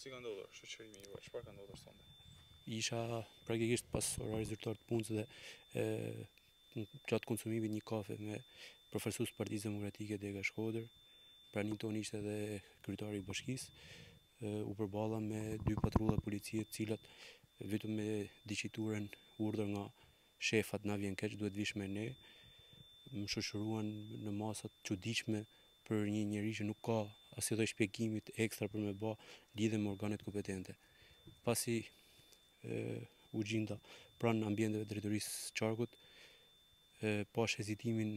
Si ka ndodhur shoqërimi juaj? Çfarë ka ndodhur sonte? Isha praktikisht pas orarit zyrtar të punës dhe ë gjatë konsumimit një kafe me përfaqësues e Partisë Demokratike Dega Shkodër. Në praninë tonë ishte edhe kryetari i bashkisë. U përballa me dy patrulla policie të cilat vetëm me diçiturën urdhër nga Shefat na vjen keq duhet të vish me ne më shoqëruan në masa të çuditshme për një njeri që nuk ka asnjë lloj shpjegimi ekstra për me ba lidhje me organet kompetente pasi u gjinda pranë ambienteve të drejtorisë së qarkut pashë hezitimin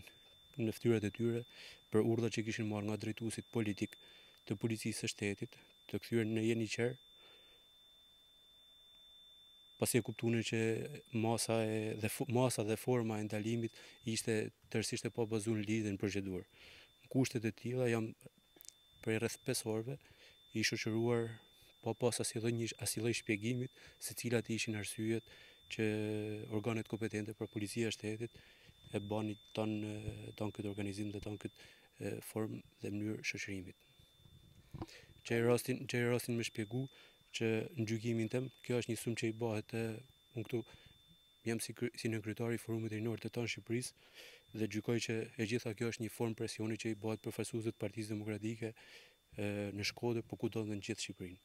në fytyrat e tyre për urdhrat që kishin marrë nga drejtuesit politikë të policisë së shtetit të kthyer në jeniçerë pasi e kuptunin që masa edhe masa dhe forma e ndalimit ishte tërësisht e pabazuar në ligj e në procedurë. Në kushte të tilla jam për rreth 5 orëve i shoqëruar pa pas asnjë lloj asnjë lloj shpjegimi se cilat ishin arsyet që organet kompetente pra policia e shtetit e bani tanë tanë këtë organizim dhe tanë këtë formë dhe mënyrë shoqërimit. Gjej rastin, gjej rastin me shpjegu që në gjykimin tim kjo është një sulm që i bëhet e unë këtu jam si, kry, si nënkryetari i forumit rinor të tanë Shqipërisë dhe gjykoj që e gjitha kjo është një formë presioni që i bëhet përfaqësuesve të Partisë Demokratike e, në Shkodër po kudo dhe në gjithë Shqipërinë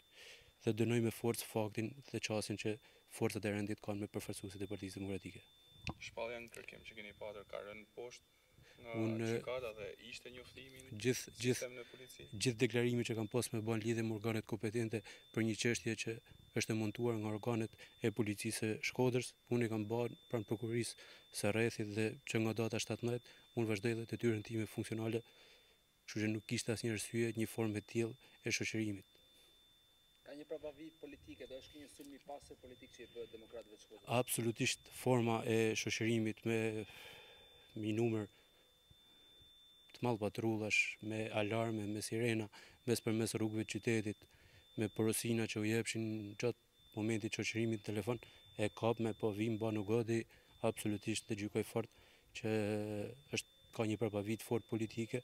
dhe dënoj me forcë faktin dhe qasjen që forcat e rendit kanë me përfaqësuesit e Partisë Demokratike. Shpallja në kërkim që keni patur ka rënë poshtë Unë gjithë gjithë gjithë deklarimin që kam pas me ba në lidhje me organet kompetente për një çështje që është e montuar nga organet e Policisë së Shkodrës, unë e kam ba pranë Prokurorisë së Rrethit dhe që nga data shtatëmbëdhjetë unë vazhdoj edhe detyrën time funksionale kështu që nuk kishte asnjë arsye një formë e tillë e shoqërimit. Ka një prapavijë politike dhe është ky një sulm i pastër politik që i bëhet demokratëve të Shkodrës? Absolutisht forma e shoqërimit me një numër të madh patrullash, me alarme, me sirena, mes përmes rrugëve të qytetit, me porosina që u jepshin gjatë Momentit të shoqërimit në telefon e kapëm po vim ba mo gati absolutisht dhe gjykoj fort që është ka një prapavijë fort politike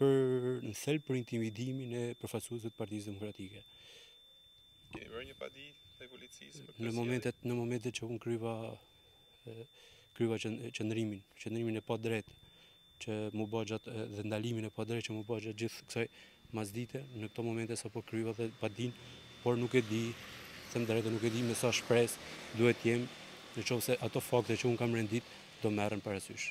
për në thelb për intimidimin e përfaqësuesve të Partisë Demokratike. Keni bërë një padi te policisë për këtë? Në momentet në momentet që unë kryva kryva qëndrimin, qëndrimin e padrejtë që m'u ba gjatë dhe ndalimin e padrejtë që m'u ba gjatë gjithë kësaj mbasdite, në këto momente sapo kryva dhe padinë, por nuk e di, them të drejtën, nuk e di me sa shpresë duhet të jem, në qoftë se ato fakte që unë kam rendit, do merren parasysh.